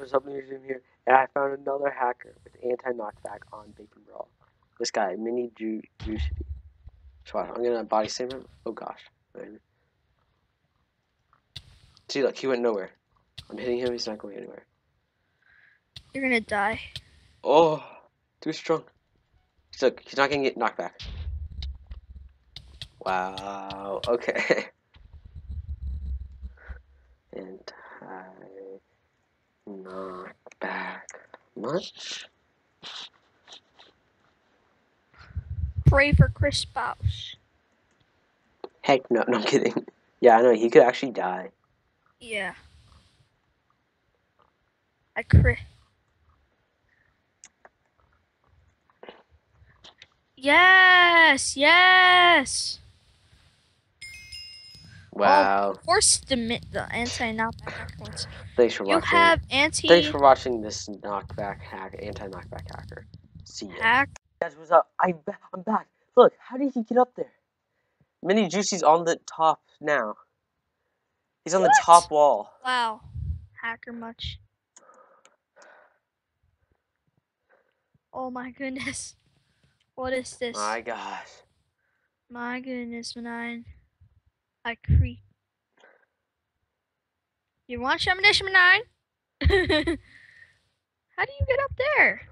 Ahead. What's up, LunarZoom here? And I found another hacker with anti-knockback on Bacon Brawl. This guy, Mini Ju Juicy. So I'm gonna body slam him. Oh gosh. See, look, he went nowhere. I'm hitting him. He's not going anywhere. You're gonna die. Oh, too strong. Look, he's not gonna get knocked back. Wow. Okay. and I knock back much. Pray for Chris Spouse. Heck no, no I'm kidding. Yeah, I know he could actually die. Yeah. I crit. Yes, yes. Wow. Oh, of course, the mi- the anti knockback ones. Thanks for You watching. have anti Thanks for watching this knockback hack, anti-knockback hacker. See ya. hack. Guys, what's up? I I'm back. Look, how did he get up there? Mini Juicy's on the top now. He's on the top wall. Wow, hacker much. Oh my goodness, what is this? My gosh. My goodness, Manine. I creep. You want this, Manine? How do you get up there?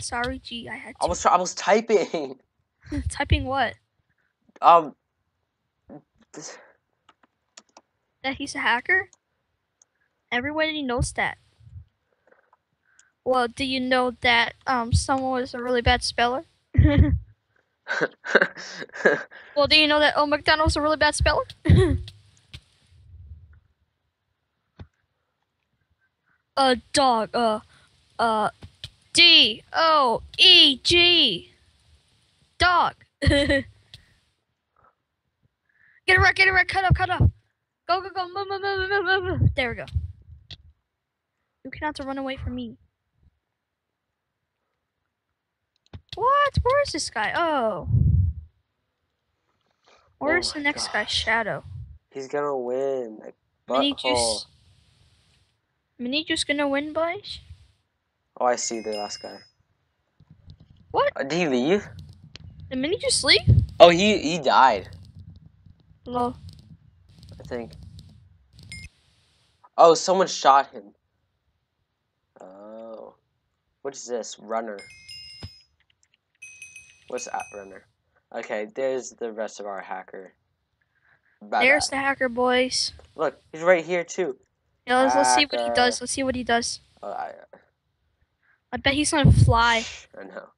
Sorry, G, I had I to. was I was typing. Typing what? Um. this- That he's a hacker? Everybody knows that. Well, do you know that um someone was a really bad speller? well, do you know that Oh McDonald's a really bad speller? a dog. Uh, uh, D O E G. Dog. get it right. Get it right. Cut off. Cut off. Go go go. Move move move move. move. There we go. You cannot run away from me. What? Where is this guy? Oh. Where's Oh the next guy? Shadow. He's gonna win. Like Mini juice. Mini juice gonna win, boys? Oh, I see the last guy. What? Uh, did he leave? Did Mini juice leave? Oh, he he died. Lol. I think. Oh, someone shot him. Oh. What is this? Runner. What's that runner? Okay, there's the rest of our hacker. Bye There's bye. the hacker, boys. Look, he's right here too. Yeah, let's, let's see what he does. Let's see what he does. I, I bet he's gonna fly. I know.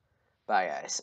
Bye, guys.